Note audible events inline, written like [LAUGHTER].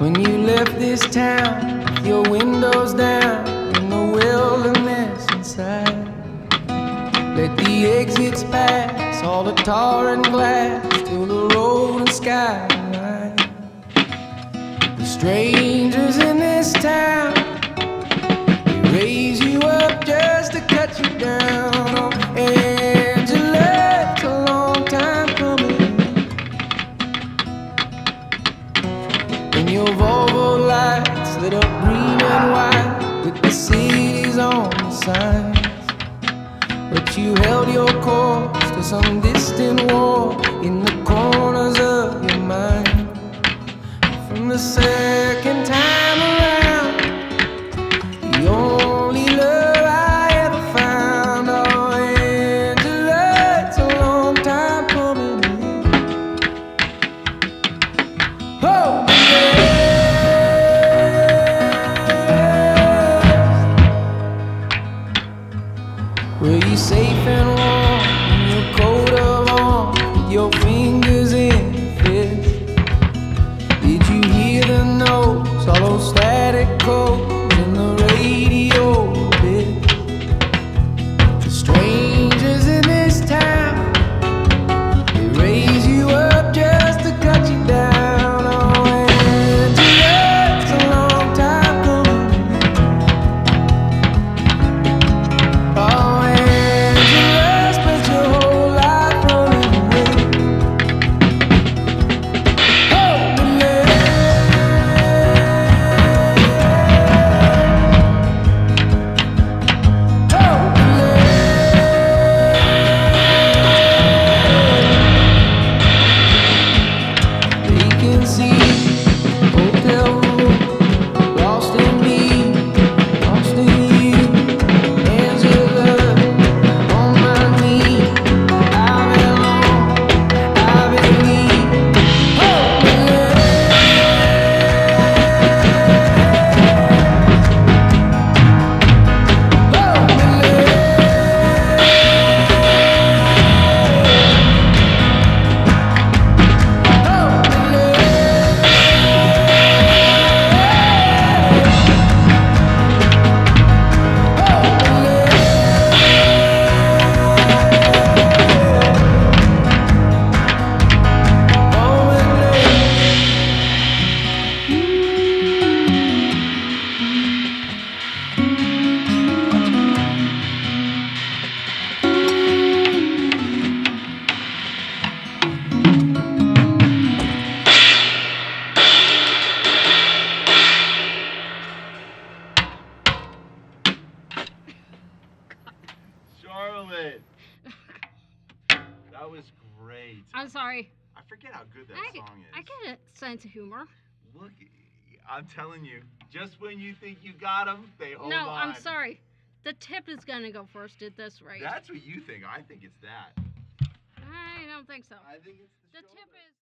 left this town your windows down in the wilderness inside. Let the exits pass, all the tar and glass, till the road and skyline. The strangers And your Volvo lights lit up green and white with the on the signs. But you held your course to some distant war in the [LAUGHS] That was great. I'm sorry. I forget how good that I, song is. I get a sense of humor. Look, I'm telling you, just when you think you got them, they hold no, on. I'm sorry. The tip is gonna go first at this rate. That's what you think. I think it's that. I don't think so. I think it's The shoulder. tip is.